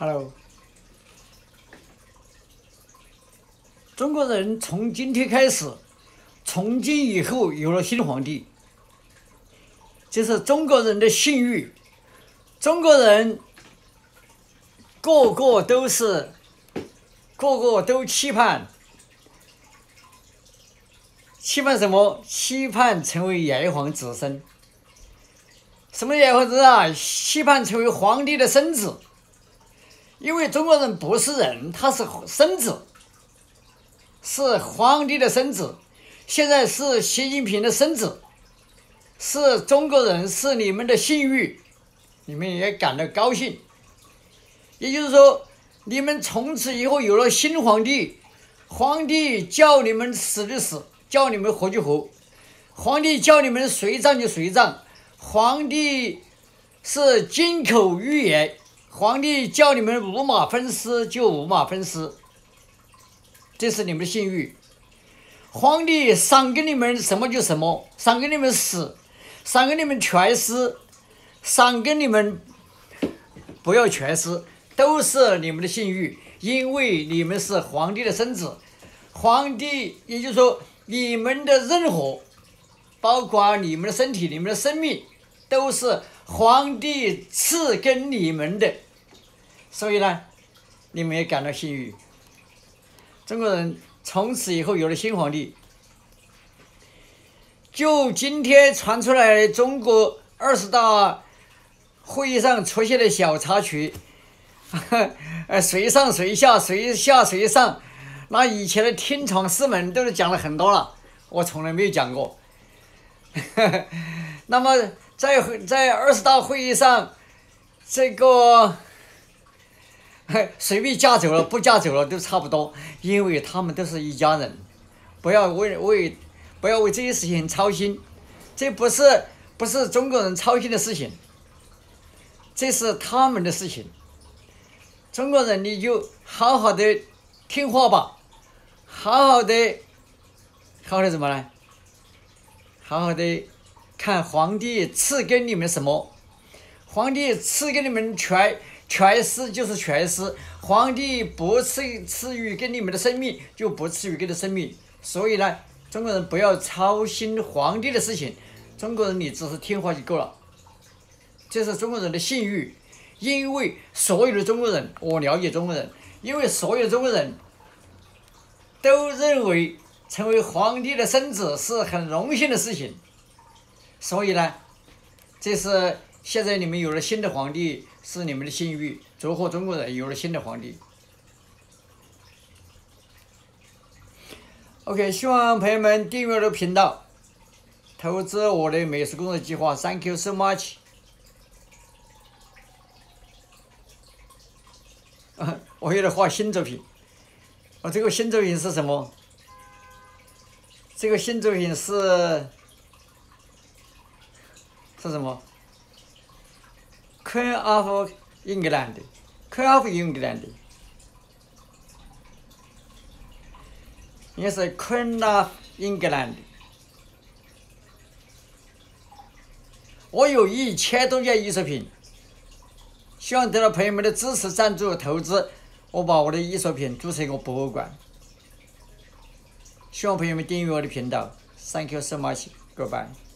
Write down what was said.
Hello，中国人从今天开始，从今以后有了新皇帝，这是中国人的信誉。中国人个个都是，个个都期盼，期盼什么？期盼成为炎黄子孙。什么炎黄子孙啊？期盼成为皇帝的孙子。因为中国人不是人，他是孙子，是皇帝的孙子。现在是习近平的孙子，是中国人，是你们的信誉，你们也感到高兴。也就是说，你们从此以后有了新皇帝，皇帝叫你们死就死，叫你们活就活，皇帝叫你们随葬就随葬，皇帝是金口玉言。皇帝叫你们五马分尸就五马分尸，这是你们的信誉。皇帝赏给你们什么就什么，赏给你们死，赏给你们全尸，赏给你们不要全尸，都是你们的信誉，因为你们是皇帝的孙子。皇帝也就是说，你们的任何，包括你们的身体、你们的生命，都是皇帝赐给你们的。所以呢，你们也感到幸运。中国人从此以后有了新皇帝。就今天传出来，中国二十大会议上出现的小插曲，呃，谁上谁下，谁下谁上，那以前的听传师门都是讲了很多了，我从来没有讲过。那么在在二十大会议上，这个。随便嫁走了，不嫁走了都差不多，因为他们都是一家人，不要为为不要为这些事情操心，这不是不是中国人操心的事情，这是他们的事情。中国人你就好好的听话吧，好好的，好的怎么呢？好好的看皇帝赐给你们什么，皇帝赐给你们权。全尸就是全尸，皇帝不赐赐予给你们的生命，就不赐予给的生命。所以呢，中国人不要操心皇帝的事情，中国人你只是听话就够了。这是中国人的信誉，因为所有的中国人，我了解中国人，因为所有中国人都认为成为皇帝的孙子是很荣幸的事情。所以呢，这是现在你们有了新的皇帝。是你们的信誉，祝贺中国人有了新的皇帝。OK，希望朋友们订阅我的频道，投资我的美食工作计划。Thank you so much。我有点画新作品。我这个新作品是什么？这个新作品是是什么？Queen of England，Queen of England，应该是 Queen of England。我有一千多件艺术品，希望得到朋友们的支持、赞助、投资，我把我的艺术品组成一个博物馆。希望朋友们订阅我的频道，Thank you so much，Goodbye。